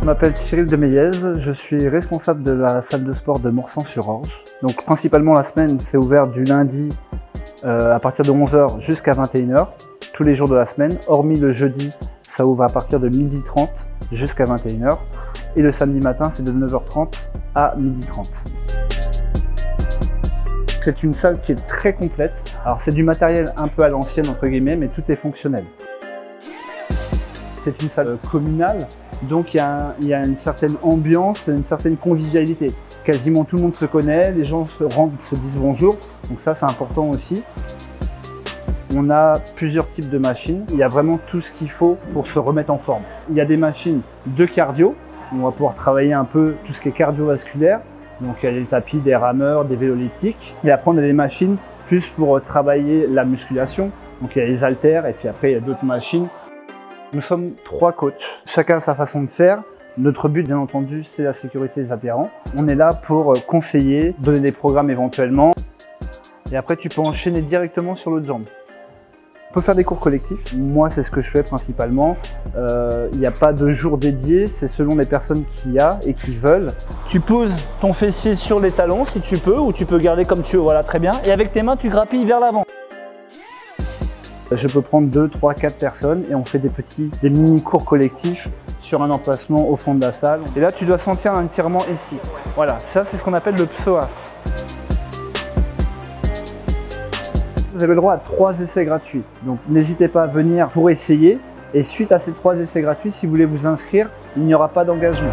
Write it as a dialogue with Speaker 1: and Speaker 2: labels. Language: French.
Speaker 1: Je m'appelle Cyril Demeyez, je suis responsable de la salle de sport de Morsan-sur-Orge. Donc principalement la semaine, c'est ouvert du lundi euh, à partir de 11h jusqu'à 21h, tous les jours de la semaine, hormis le jeudi, ça ouvre à partir de 12h30 jusqu'à 21h. Et le samedi matin, c'est de 9h30 à 12h30. C'est une salle qui est très complète. Alors c'est du matériel un peu à l'ancienne entre guillemets, mais tout est fonctionnel. C'est une salle communale, donc il y, a, une certaine ambiance, une certaine convivialité. Quasiment tout le monde se connaît, les gens se rendent, se disent bonjour, donc ça c'est important aussi. On a plusieurs types de machines, il y a vraiment tout ce qu'il faut pour se remettre en forme. Il y a des machines de cardio, on va pouvoir travailler un peu tout ce qui est cardiovasculaire, donc il y a des tapis, des rameurs, des vélos elliptiques. Et après on a des machines plus pour travailler la musculation, donc il y a les haltères et puis après il y a d'autres machines nous sommes trois coachs, chacun a sa façon de faire. Notre but, bien entendu, c'est la sécurité des adhérents. On est là pour euh, conseiller, donner des programmes éventuellement. Et après, tu peux enchaîner directement sur l'autre jambe. On peut faire des cours collectifs. Moi, c'est ce que je fais principalement. Euh, il n'y a pas de jour dédié, c'est selon les personnes qu'il y a et qui veulent. Tu poses ton fessier sur les talons si tu peux, ou tu peux garder comme tu veux, voilà, très bien. Et avec tes mains, tu grappilles vers l'avant. Je peux prendre 2, 3, 4 personnes et on fait des petits, des mini cours collectifs sur un emplacement au fond de la salle. Et là, tu dois sentir un étirement ici. Voilà, ça c'est ce qu'on appelle le psoas. Vous avez le droit à 3 essais gratuits. Donc n'hésitez pas à venir pour essayer. Et suite à ces 3 essais gratuits, si vous voulez vous inscrire, il n'y aura pas d'engagement.